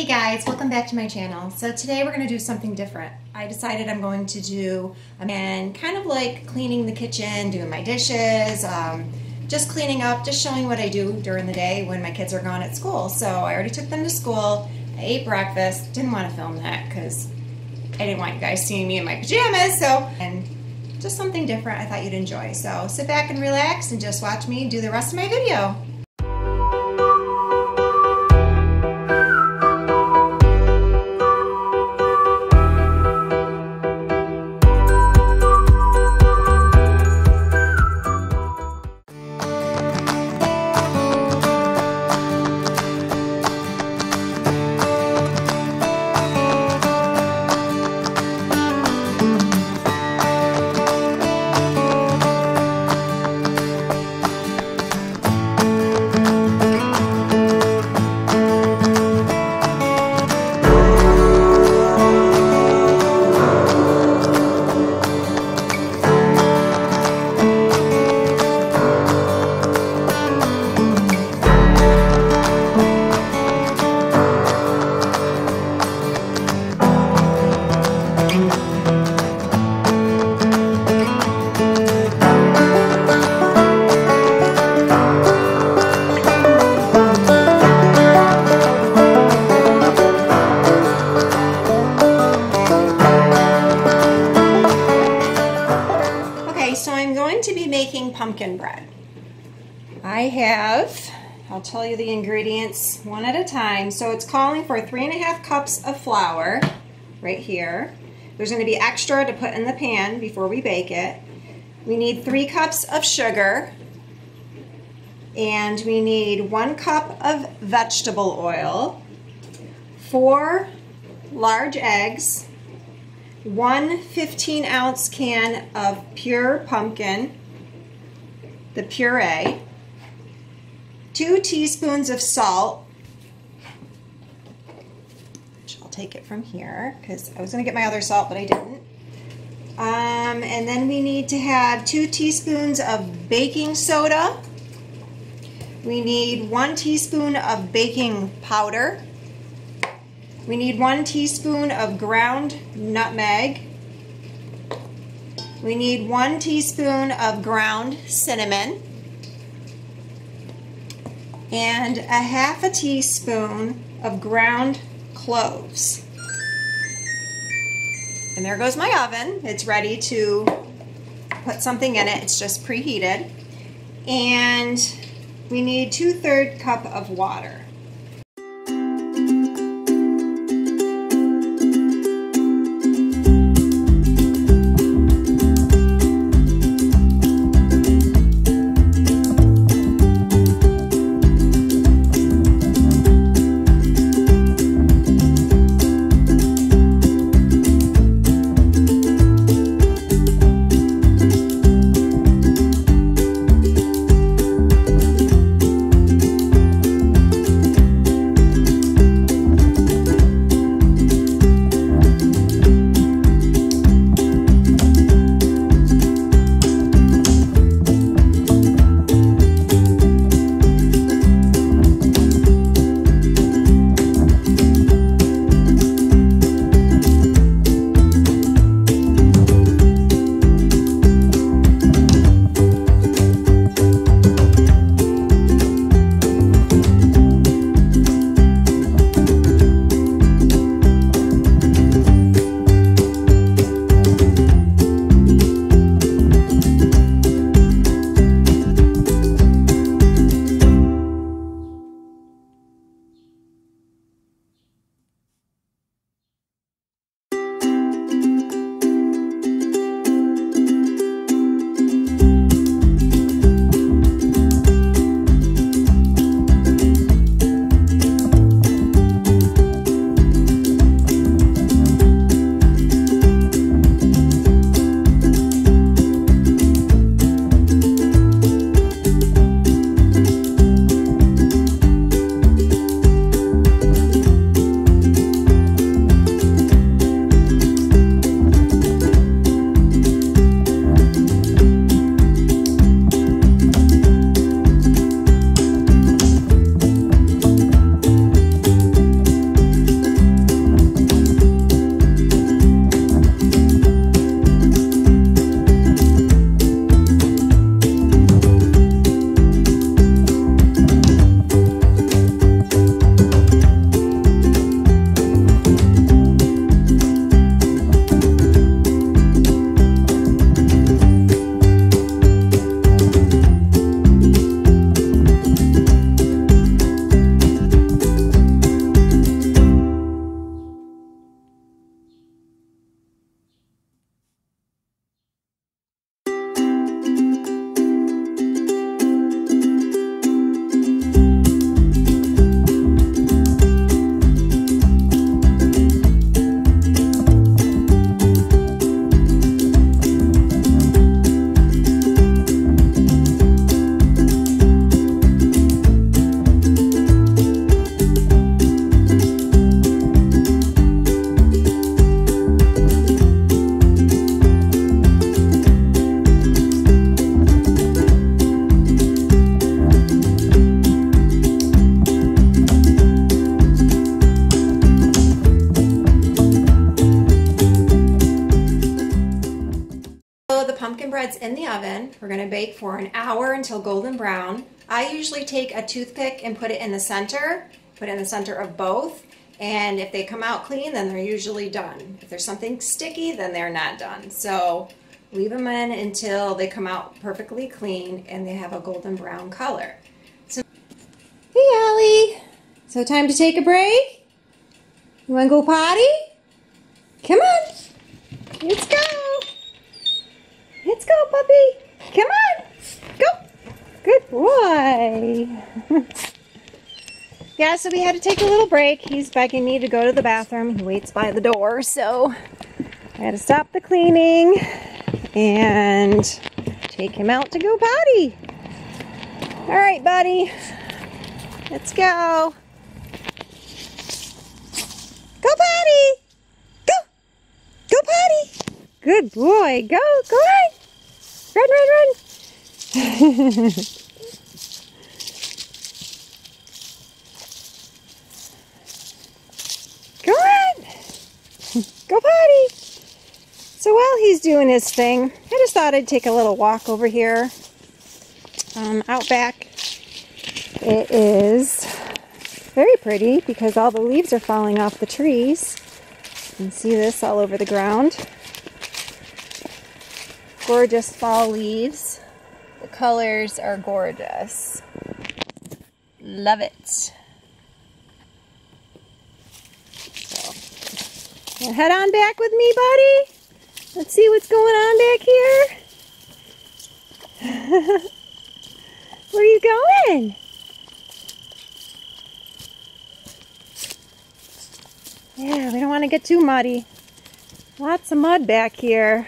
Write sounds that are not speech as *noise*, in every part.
Hey guys, welcome back to my channel. So today we're going to do something different. I decided I'm going to do, and kind of like cleaning the kitchen, doing my dishes, um, just cleaning up, just showing what I do during the day when my kids are gone at school. So I already took them to school, I ate breakfast, didn't want to film that because I didn't want you guys seeing me in my pajamas, so, and just something different I thought you'd enjoy. So sit back and relax and just watch me do the rest of my video. A time. So it's calling for three and a half cups of flour right here. There's going to be extra to put in the pan before we bake it. We need three cups of sugar and we need one cup of vegetable oil, four large eggs, one 15 ounce can of pure pumpkin, the puree, two teaspoons of salt, which I'll take it from here because I was going to get my other salt, but I didn't. Um, and then we need to have two teaspoons of baking soda. We need one teaspoon of baking powder. We need one teaspoon of ground nutmeg. We need one teaspoon of ground cinnamon. And a half a teaspoon of ground cloves. And there goes my oven. It's ready to put something in it. It's just preheated. And we need two third cup of water. Bake for an hour until golden brown. I usually take a toothpick and put it in the center, put it in the center of both. And if they come out clean, then they're usually done. If there's something sticky, then they're not done. So leave them in until they come out perfectly clean and they have a golden brown color. So, hey Ollie, so time to take a break? You wanna go potty? Come on, let's go. Let's go, puppy. Come on, go. Good boy. *laughs* yeah, so we had to take a little break. He's begging me to go to the bathroom. He waits by the door, so I had to stop the cleaning and take him out to go potty. All right, buddy. Let's go. Go potty. Go. Go potty. Good boy. Go. Go on. Run, run, run. *laughs* Go on. Go potty. So while he's doing his thing, I just thought I'd take a little walk over here. Um, out back, it is very pretty because all the leaves are falling off the trees. You can see this all over the ground. Gorgeous fall leaves. The colors are gorgeous. Love it. So, head on back with me, buddy. Let's see what's going on back here. *laughs* Where are you going? Yeah, we don't want to get too muddy. Lots of mud back here.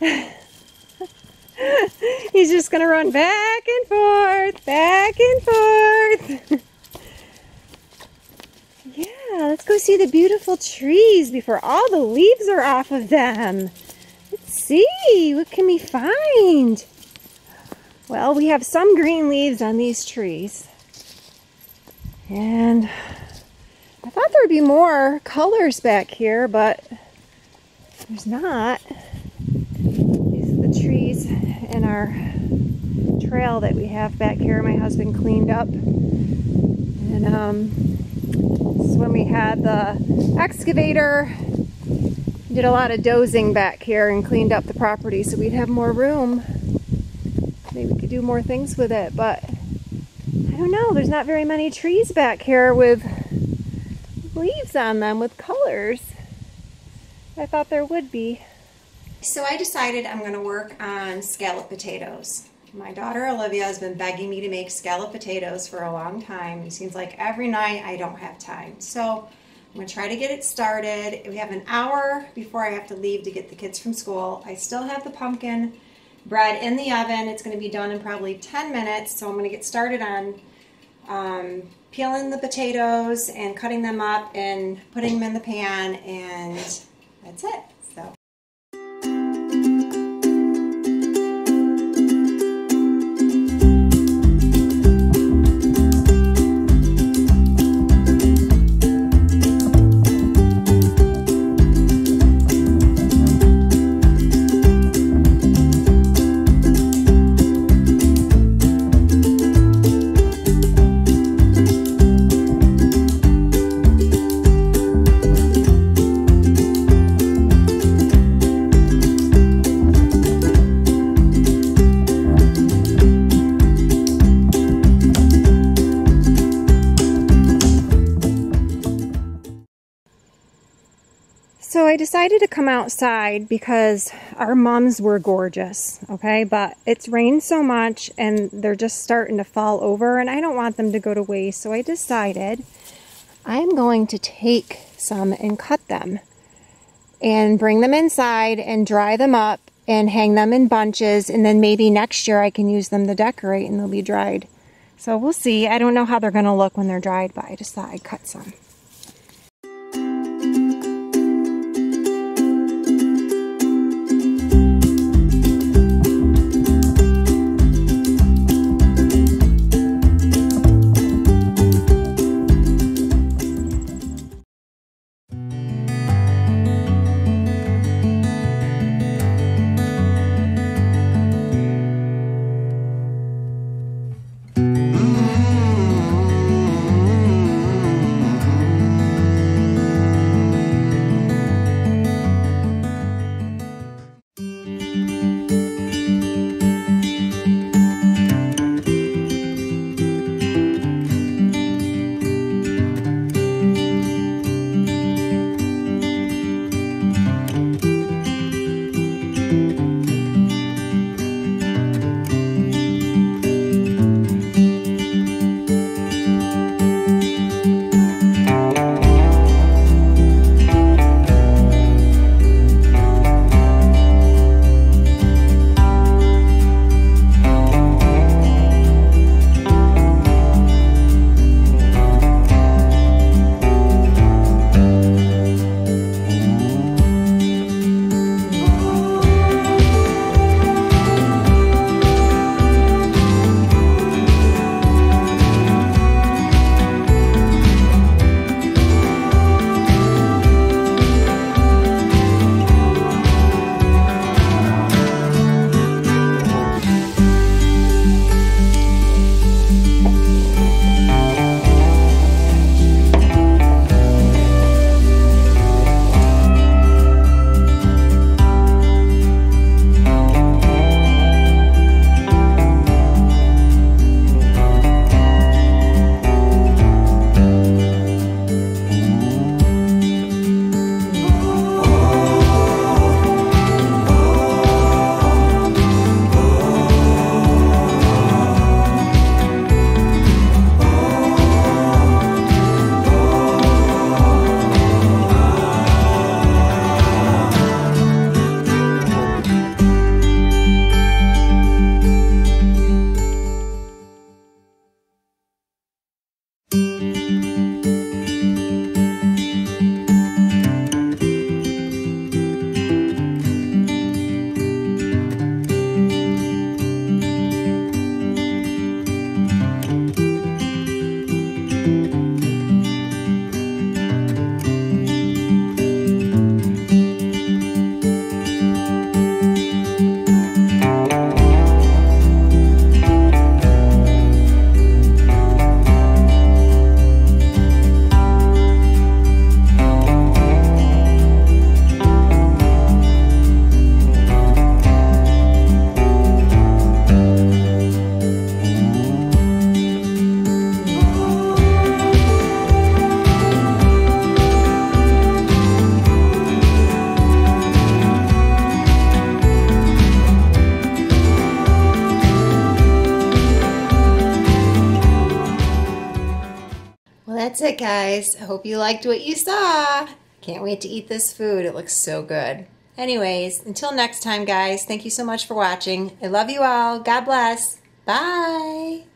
*laughs* He's just going to run back and forth, back and forth. *laughs* yeah, let's go see the beautiful trees before all the leaves are off of them. Let's see, what can we find? Well, we have some green leaves on these trees. And I thought there would be more colors back here, but there's not. These are the trees in our trail that we have back here. My husband cleaned up. And um, this is when we had the excavator. Did a lot of dozing back here and cleaned up the property so we'd have more room. Maybe we could do more things with it, but I don't know. There's not very many trees back here with leaves on them with colors. I thought there would be. So I decided I'm going to work on scallop potatoes. My daughter Olivia has been begging me to make scallop potatoes for a long time. It seems like every night I don't have time. So I'm going to try to get it started. We have an hour before I have to leave to get the kids from school. I still have the pumpkin bread in the oven. It's going to be done in probably 10 minutes. So I'm going to get started on um, peeling the potatoes and cutting them up and putting them in the pan and that's it. So. I decided to come outside because our mums were gorgeous, okay? But it's rained so much and they're just starting to fall over and I don't want them to go to waste. So I decided I am going to take some and cut them and bring them inside and dry them up and hang them in bunches and then maybe next year I can use them to decorate and they'll be dried. So we'll see. I don't know how they're going to look when they're dried, but I just thought I'd cut some. That's it, guys. I hope you liked what you saw. Can't wait to eat this food. It looks so good. Anyways, until next time, guys, thank you so much for watching. I love you all. God bless. Bye.